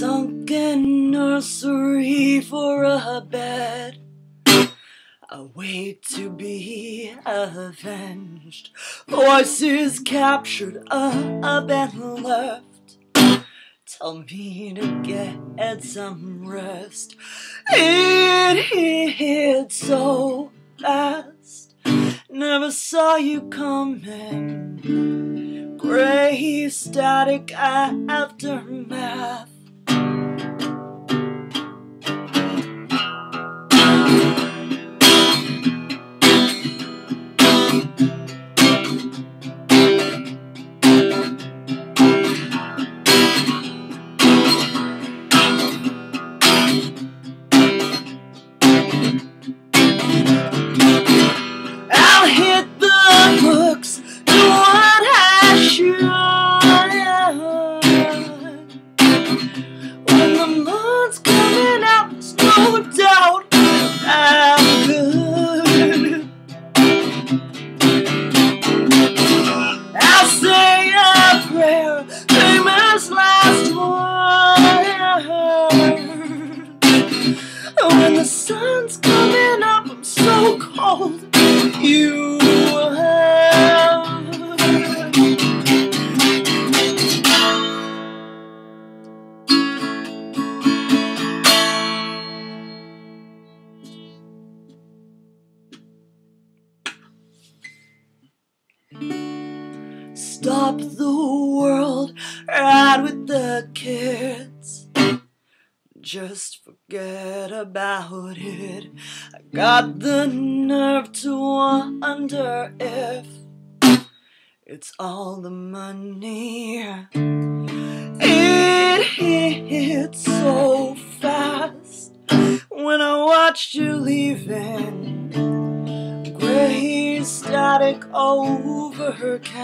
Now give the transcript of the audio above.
sunken nursery for a bed. I wait to be avenged. Voices captured up and left. Tell me to get some rest. It hit so fast. Never saw you coming. Gray static aftermath. Stop the world right with the kids. Just forget about it. I got the nerve to wonder if it's all the money. It hit so fast when I watched you Gray static overcast.